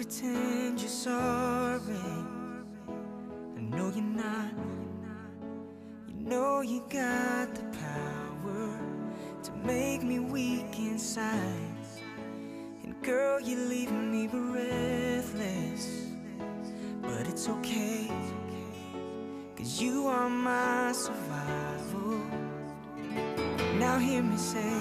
pretend you're sorry. I know you're not. You know you got the power to make me weak inside. And girl, you leave me breathless. But it's okay, cause you are my survival. Now hear me say,